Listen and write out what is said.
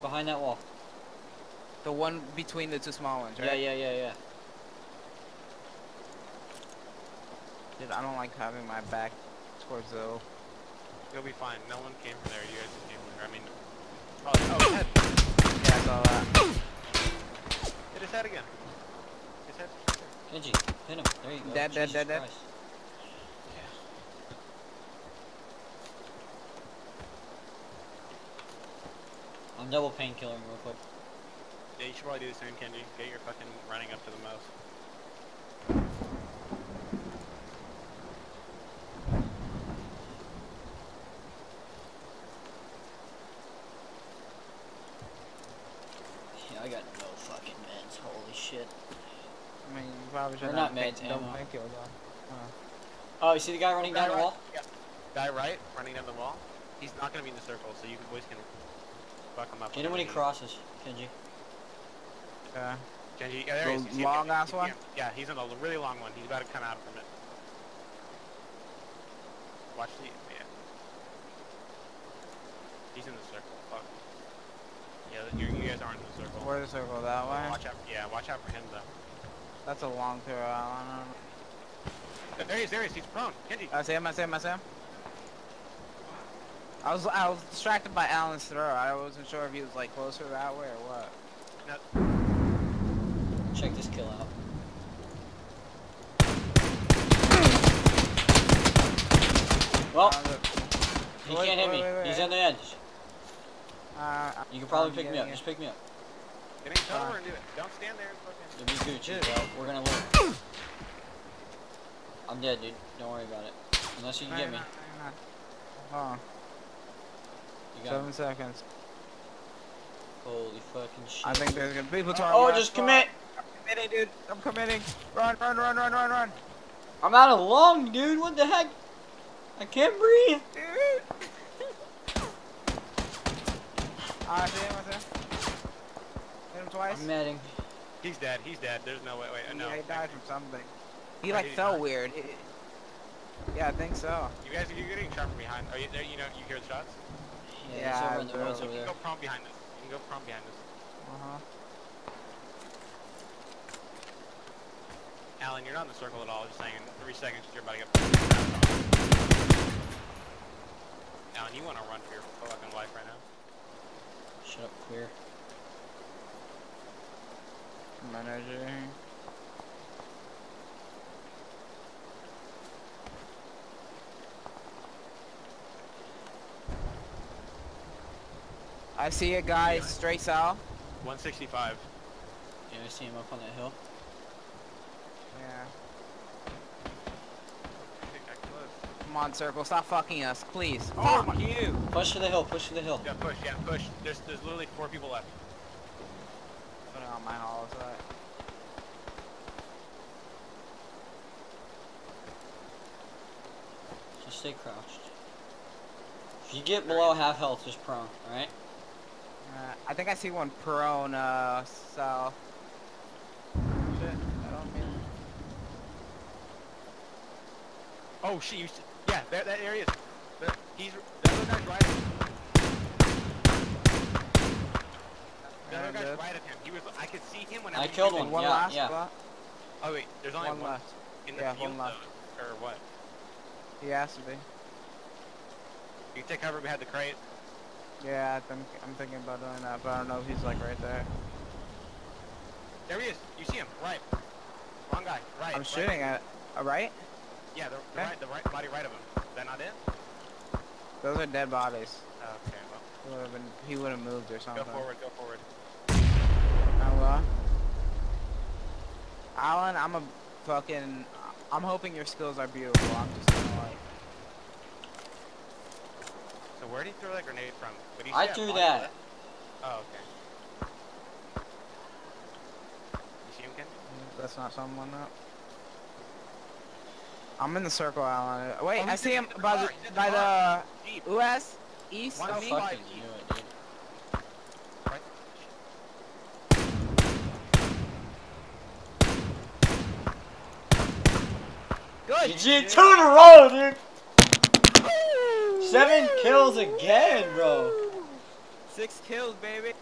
Behind that wall. The one between the two small ones, Yeah, right? yeah, yeah, yeah. Dude, I don't like having my back towards the. You'll be fine. No one came from there. You guys just came from there. I mean, oh, oh, head. Yeah, I saw that. Hit his head again. His head. Kenji, hit him. There you go. Dead, dead, Jesus dead, dead. Christ. I'm double painkilling real quick. Yeah, you should probably do the same, Kenji. Get your fucking running up to the mouse. Yeah, I got no fucking meds. Holy shit. I mean, you probably should not not meds, pick- don't ammo. pick it, though. Uh-huh. Oh, you see the guy running down the wall? Yeah. Guy right, running down the wall. He's not gonna be in the circle, so you can boys can fuck him up. Get him when he crosses, Kenji. Yeah. Kenji, yeah, there he is. The You see him, long Kenji? ass one? Yeah, he's in a really long one. He's about to come out from it. Watch the. Yeah. He's in the circle. Fuck. Yeah, you, you guys aren't in the circle. Where's the circle? That way? Watch out. Yeah, watch out for him though. That's a long throw. I don't know. There he is. There he is. He's prone. Kenji. I see him, I see him, I see him. I was, I was distracted by Allen's throw. I wasn't sure if he was like closer that way or what. Check this kill out. Well, Uh, he wait, can't hit wait, me. wait, wait, He's wait. on the edge. Uh, You can probably pick me up. it. Just pick me up. Get in Uh, cover and do it. Don't stand there and fucking. You'll be Gucci, Dude. bro. We're gonna live. I'm dead, dude. Don't worry about it. Unless you can get me. Hold on. You got me. Seven seconds. Holy fucking shit. I think there's gonna be people trying Oh, just commit! I'm committing, dude. I'm committing. Run, run, run, run, run, run. I'm out of lung, dude. What the heck? I can't breathe. Dude. Ah, I see him, I see. Hit him twice. I'm medding. He's dead. He's dead. There's no way. Wait. uh, No. Yeah, he died from something. He like did he fell die? weird. He- yeah, I think so. You guys, you're getting shot from behind. Are you there? You know, you hear the shots. Yeah, Yeah, he's over in the bro. woods You can go prone behind us. You can go prone behind us. Uh huh. Allen, you're not in the circle at all. Just saying, in three seconds, you're about to get. Allen, you want to run for your fucking life right now? Shut up, queer. Manager. I see a guy straight south. 165. Yeah, I see him up on that hill. Yeah. I think I close. Come on, circle. Stop fucking us, please. Oh, Fuck you. Push to the hill. Push to the hill. Yeah, push. Yeah, push. There's, there's literally four people left. Put it on my holo sight. Just stay crouched. If you get below half health, just prone. All right. Uh, I think I see one prone uh, south. Shit, I don't mean. Oh shit! You. s- Yeah, that that area is. There, he's. The other guy's right. The other Alright, guy's right at him. He was. I could see him whenever. I he killed was one. in- One yeah, last yeah. spot. Oh wait, there's only One one, left. in the Yeah, field one left. though, or what? He has to be. You take cover behind the crate. Yeah, I think I'm thinking about doing that, but I don't know if he's like right there. There he is. You see him. Right. Wrong guy. Right. I'm right. shooting at. Uh, right? Yeah, the, the Okay. right, the right body right of him. Is that not it? Those are dead bodies. Okay, well, He would have been. He would have moved or something. go forward, go forward. I will. Allen, I'm a fucking. I'm hoping your skills are beautiful. I'm just gonna like. So where did he throw that grenade from? Would he I see threw that. Oh, okay. You see him, Ken? Mm, that's not someone up. I'm in the circle, Allen. Wait, Oh, I see him the by car, the he's the by the Jeep. US east One of me. fucking knew it, dude. Right. Good. GG two in a row, dude. Seven kills again, bro. Six kills, baby.